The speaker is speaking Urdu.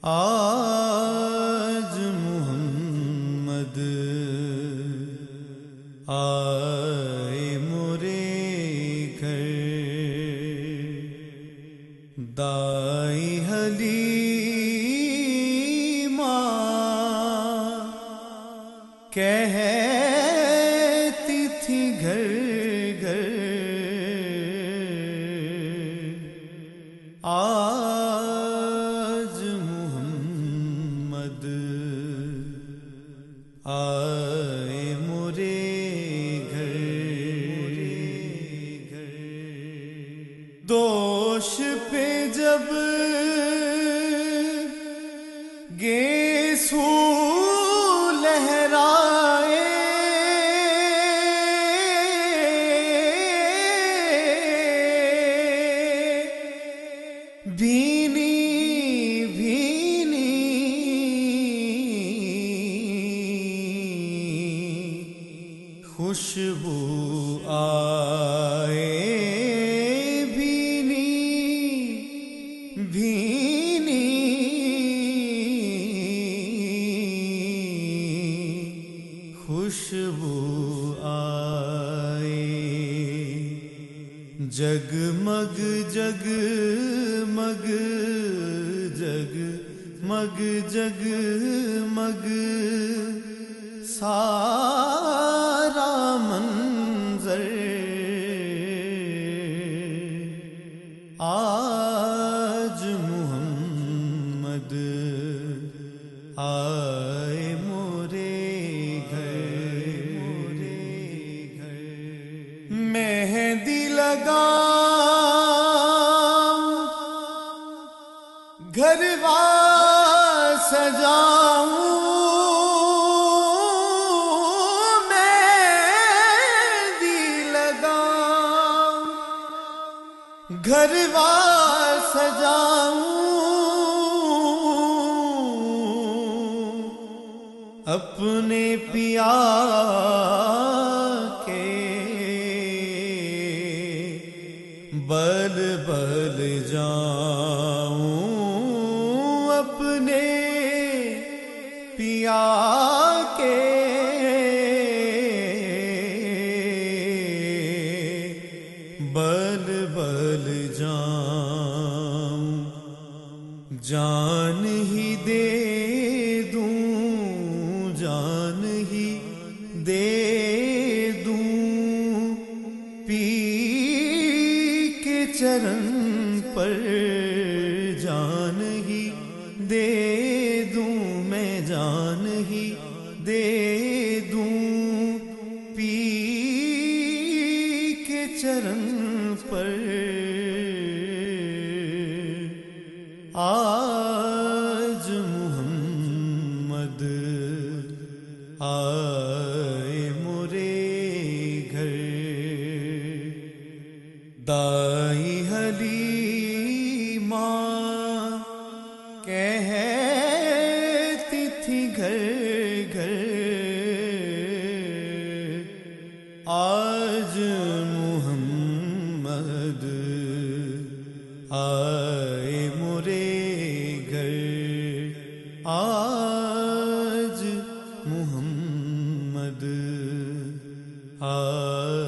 آج محمد آئے مرے گھر۔ دائی حلی ماں کہہ دوش پہ جب گیسو لہرائے بھینی بھینی خوشبو آئے خوشبو آئے۔ جگ مگ جگ مگ جگ مگ جگ مگ۔ سارا منظر آج محمد آئے۔ لگا گھر بار سجاؤں مہندی لگا گھر بار سجاؤں اپنے پیا کے بل بل جاؤں اپنے پیا کے بل بل جاؤں جان ہی دے چرن پر جان ہی دے دوں میں جان ہی دے دوں پی کے چرن پر آج محمد آئے مورے گھر۔ دائی حلی تھی گھر گھر آج محمد آئے مرے گھر آج محمد آج